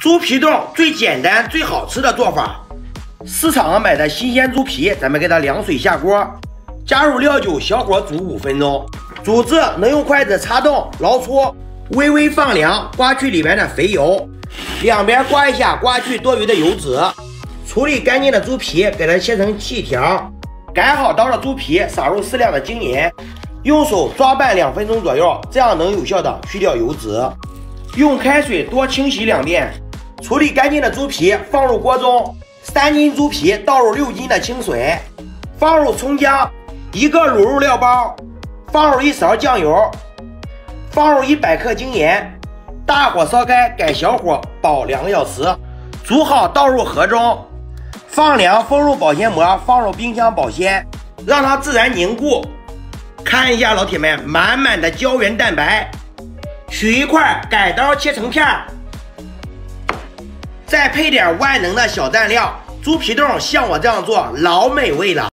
猪皮冻最简单、最好吃的做法，市场上买的新鲜猪皮，咱们给它凉水下锅，加入料酒，小火煮五分钟。煮至能用筷子插动捞出，微微放凉，刮去里面的肥油，两边刮一下，刮去多余的油脂。处理干净的猪皮，给它切成细条。改好刀的猪皮，撒入适量的精盐，用手抓拌两分钟左右，这样能有效的去掉油脂。用开水多清洗两遍。处理干净的猪皮放入锅中，三斤猪皮倒入六斤的清水，放入葱姜，一个卤肉料包，放入一勺酱油，放入一百克精盐，大火烧开，改小火煲两个小时，煮好倒入盒中，放凉封入保鲜膜，放入冰箱保鲜，让它自然凝固。看一下老铁们，满满的胶原蛋白，取一块改刀切成片儿。再配点万能的小蘸料，猪皮冻像我这样做老美味了。